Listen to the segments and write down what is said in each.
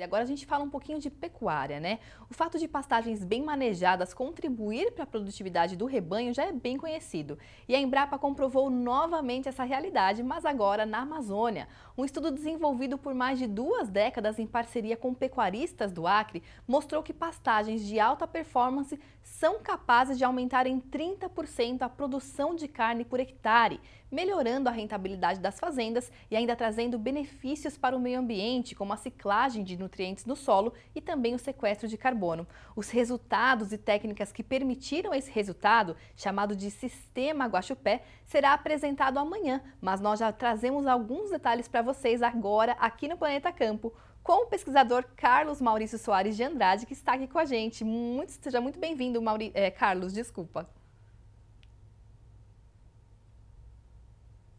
E agora a gente fala um pouquinho de pecuária, né? O fato de pastagens bem manejadas contribuir para a produtividade do rebanho já é bem conhecido. E a Embrapa comprovou novamente essa realidade, mas agora na Amazônia. Um estudo desenvolvido por mais de duas décadas em parceria com pecuaristas do Acre mostrou que pastagens de alta performance são capazes de aumentar em 30% a produção de carne por hectare, melhorando a rentabilidade das fazendas e ainda trazendo benefícios para o meio ambiente, como a ciclagem de nutrientes no solo e também o sequestro de carbono. Os resultados e técnicas que permitiram esse resultado, chamado de Sistema Guaxupé, será apresentado amanhã, mas nós já trazemos alguns detalhes para vocês agora aqui no Planeta Campo com o pesquisador Carlos Maurício Soares de Andrade, que está aqui com a gente. Muito, seja muito bem-vindo, é, Carlos, desculpa.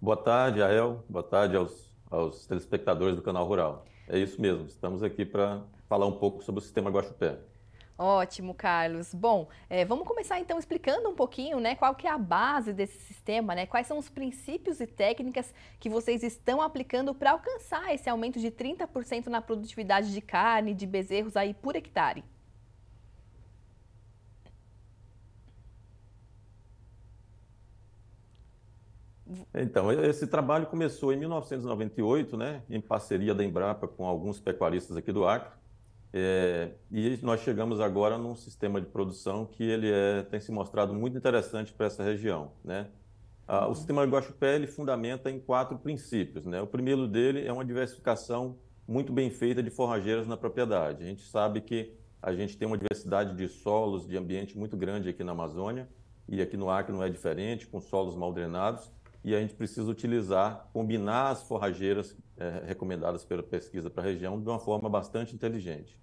Boa tarde, Ael. Boa tarde aos, aos telespectadores do Canal Rural. É isso mesmo, estamos aqui para falar um pouco sobre o sistema Guaxupé. Ótimo, Carlos. Bom, é, vamos começar então explicando um pouquinho, né, qual que é a base desse sistema, né? Quais são os princípios e técnicas que vocês estão aplicando para alcançar esse aumento de 30% na produtividade de carne, de bezerros aí por hectare? Então, esse trabalho começou em 1998, né, em parceria da Embrapa com alguns pecuaristas aqui do Acre. É, e nós chegamos agora num sistema de produção que ele é, tem se mostrado muito interessante para essa região. Né? Ah, o uhum. sistema Guaxupé ele fundamenta em quatro princípios. Né? O primeiro dele é uma diversificação muito bem feita de forrageiras na propriedade. A gente sabe que a gente tem uma diversidade de solos, de ambiente muito grande aqui na Amazônia, e aqui no Acre não é diferente, com solos mal drenados e a gente precisa utilizar, combinar as forrageiras é, recomendadas pela pesquisa para a região de uma forma bastante inteligente.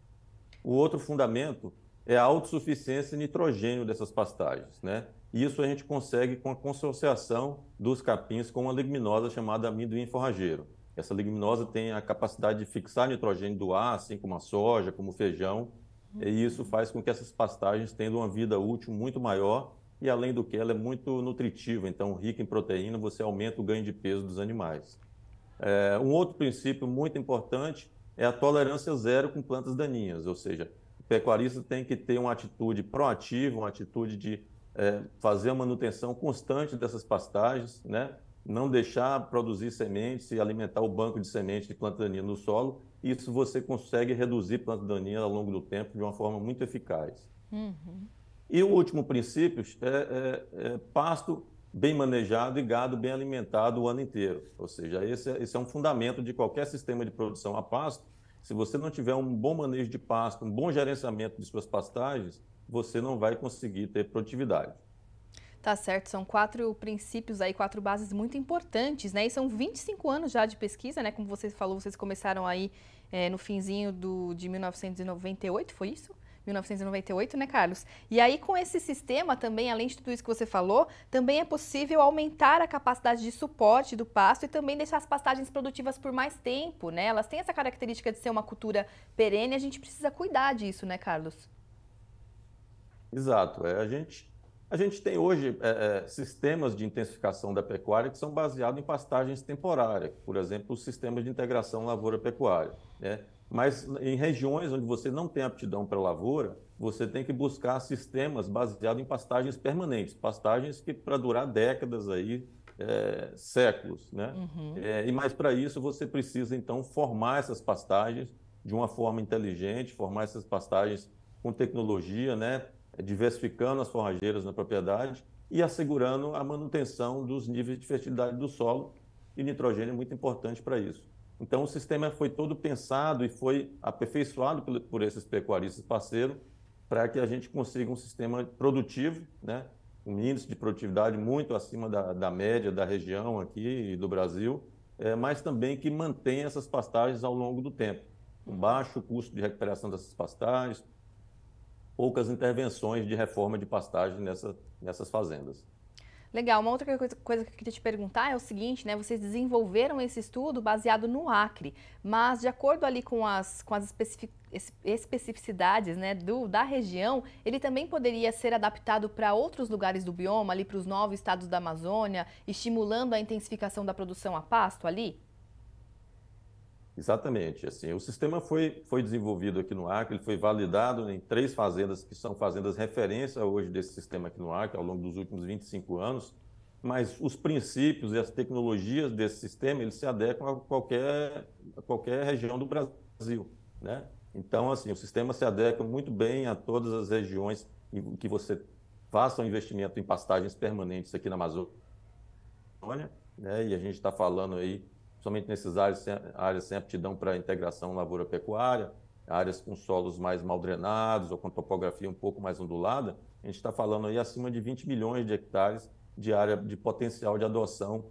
O outro fundamento é a autossuficiência em nitrogênio dessas pastagens, né? Isso a gente consegue com a consorciação dos capins com uma leguminosa chamada amendoim forrageiro. Essa leguminosa tem a capacidade de fixar nitrogênio do ar, assim como a soja, como o feijão, e isso faz com que essas pastagens tenham uma vida útil muito maior e além do que ela é muito nutritiva, então rica em proteína, você aumenta o ganho de peso dos animais. É, um outro princípio muito importante é a tolerância zero com plantas daninhas, ou seja, o pecuarista tem que ter uma atitude proativa, uma atitude de é, fazer a manutenção constante dessas pastagens, né? não deixar produzir sementes e alimentar o banco de sementes de planta daninha no solo. Isso você consegue reduzir planta daninha ao longo do tempo de uma forma muito eficaz. Uhum. E o último princípio é, é, é, pasto bem manejado e gado bem alimentado o ano inteiro. Ou seja, esse é, esse é um fundamento de qualquer sistema de produção a pasto. Se você não tiver um bom manejo de pasto, um bom gerenciamento de suas pastagens, você não vai conseguir ter produtividade. Tá certo, são quatro princípios aí, quatro bases muito importantes, né? E são 25 anos já de pesquisa, né? Como você falou, vocês começaram aí é, no finzinho do, de 1998, foi isso? 1998, né, Carlos? E aí, com esse sistema também, além de tudo isso que você falou, também é possível aumentar a capacidade de suporte do pasto e também deixar as pastagens produtivas por mais tempo, né? Elas têm essa característica de ser uma cultura perene, a gente precisa cuidar disso, né, Carlos? Exato. É, a, gente, a gente tem hoje é, é, sistemas de intensificação da pecuária que são baseados em pastagens temporárias, por exemplo, os sistemas de integração lavoura-pecuária. Né? Mas em regiões onde você não tem aptidão para lavoura, você tem que buscar sistemas baseados em pastagens permanentes, pastagens que para durar décadas aí, é, séculos, né? Uhum. É, e mais para isso você precisa então formar essas pastagens de uma forma inteligente, formar essas pastagens com tecnologia, né? Diversificando as forrageiras na propriedade e assegurando a manutenção dos níveis de fertilidade do solo e nitrogênio é muito importante para isso. Então, o sistema foi todo pensado e foi aperfeiçoado por, esses pecuaristas parceiros para que a gente consiga um sistema produtivo, né? um índice de produtividade muito acima da, da média da região aqui e do Brasil, é, mas também que mantenha essas pastagens ao longo do tempo. Um baixo custo de recuperação dessas pastagens, poucas intervenções de reforma de pastagem nessa, nessas fazendas. Legal. Uma outra coisa, que eu queria te perguntar é o seguinte, né? Vocês desenvolveram esse estudo baseado no Acre, mas de acordo ali com as, com as especificidades né, do, da região, ele também poderia ser adaptado para outros lugares do bioma, ali para os nove estados da Amazônia, estimulando a intensificação da produção a pasto ali? Exatamente. Assim, o sistema foi, foi desenvolvido aqui no Acre, ele foi validado em três fazendas que são fazendas referência hoje desse sistema aqui no Acre, ao longo dos últimos 25 anos, mas os princípios e as tecnologias desse sistema, eles se adequam a qualquer, a qualquer região do Brasil, né? Então, assim, o sistema se adequa muito bem a todas as regiões em que você faça um investimento em pastagens permanentes aqui na Amazônia, né? E a gente está falando aí somente nessas áreas, áreas sem aptidão para integração lavoura-pecuária, áreas com solos mais mal drenados ou com topografia um pouco mais ondulada, a gente está falando aí acima de 20 milhões de hectares de área de potencial de adoção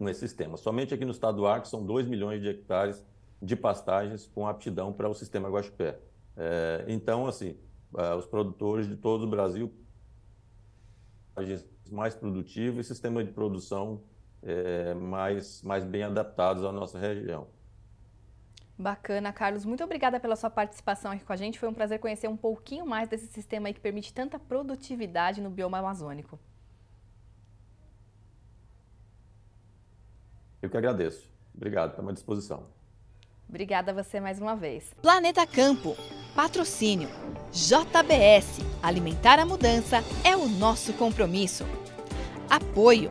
nesse sistema. Somente aqui no estado do Acre são 2 milhões de hectares de pastagens com aptidão para o sistema Guaxupé. É, então, assim, é, os produtores de todo o Brasil mais produtivos e sistema de produção é, mais, mais bem adaptados à nossa região. Bacana, Carlos. Muito obrigada pela sua participação aqui com a gente. Foi um prazer conhecer um pouquinho mais desse sistema aí que permite tanta produtividade no bioma amazônico. Eu que agradeço. Obrigado, estamos à disposição. Obrigada a você mais uma vez. Planeta Campo. Patrocínio. JBS. Alimentar a mudança é o nosso compromisso. Apoio.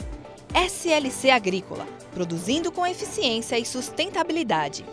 SLC Agrícola. Produzindo com eficiência e sustentabilidade.